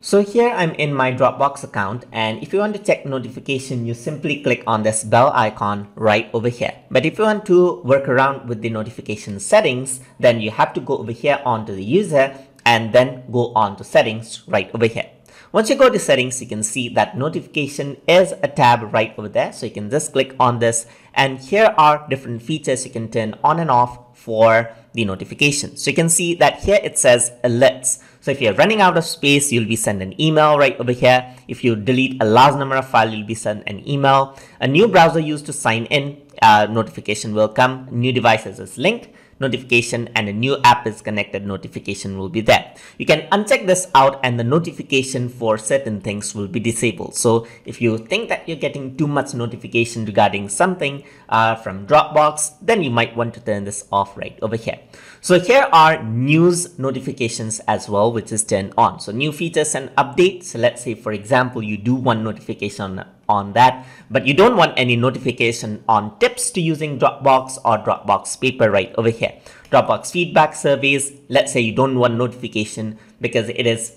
So here I'm in my Dropbox account and if you want to check notification, you simply click on this bell icon right over here. But if you want to work around with the notification settings, then you have to go over here onto the user and then go on to settings right over here. Once you go to settings, you can see that notification is a tab right over there. So you can just click on this and here are different features you can turn on and off for the notification. So you can see that here it says alerts. So if you're running out of space, you'll be sent an email right over here. If you delete a large number of files, you'll be sent an email. A new browser used to sign in, uh, notification will come. New devices is linked notification and a new app is connected notification will be there. You can uncheck this out and the notification for certain things will be disabled. So if you think that you're getting too much notification regarding something uh, from Dropbox, then you might want to turn this off right over here. So here are news notifications as well, which is turned on. So new features and updates. So let's say, for example, you do one notification on that, but you don't want any notification on tips to using Dropbox or Dropbox paper right over here. Dropbox feedback surveys, let's say you don't want notification because it is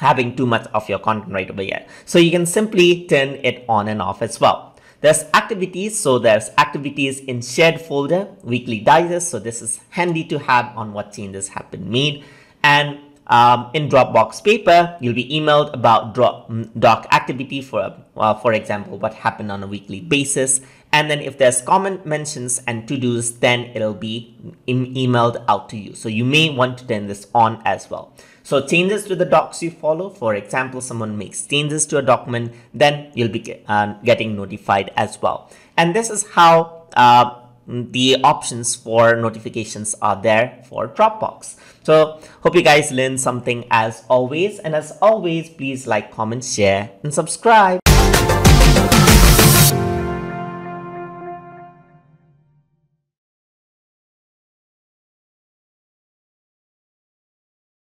having too much of your content right over here. So you can simply turn it on and off as well. There's activities. So there's activities in shared folder, weekly digest. So this is handy to have on what changes have been made. And um, in Dropbox paper, you'll be emailed about drop, mm, doc activity for, uh, for example, what happened on a weekly basis. And then if there's comment mentions and to-dos, then it'll be emailed out to you. So you may want to turn this on as well. So changes to the docs you follow, for example, someone makes changes to a document, then you'll be uh, getting notified as well. And this is how uh, the options for notifications are there for Dropbox. So hope you guys learned something as always. And as always, please like, comment, share, and subscribe.